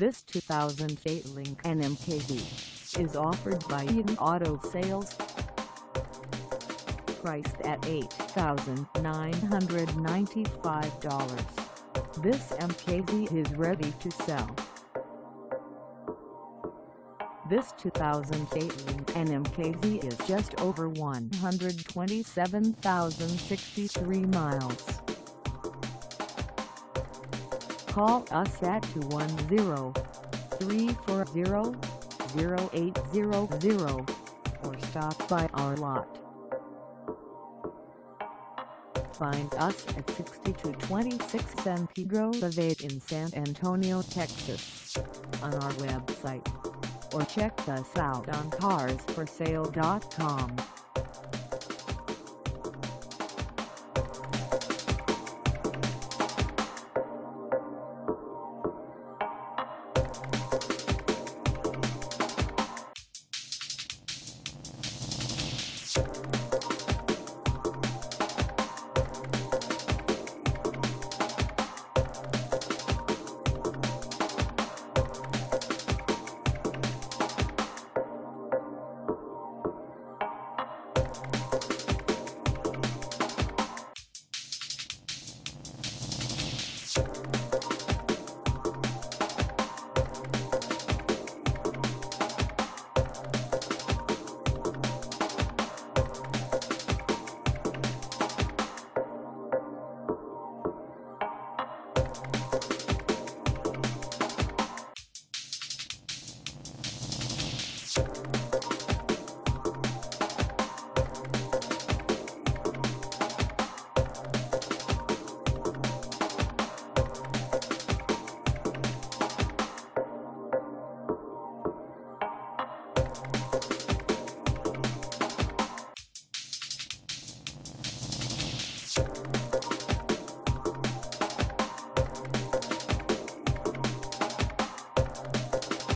This 2008 Lincoln MKZ is offered by Eden Auto Sales. Priced at $8,995, this MKZ is ready to sell. This 2008 Lincoln MKZ is just over 127,063 miles. Call us at 210-340-0800 or stop by our lot. Find us at 6226 San Pedro Ave in San Antonio, Texas on our website or check us out on carsforsale.com. Thank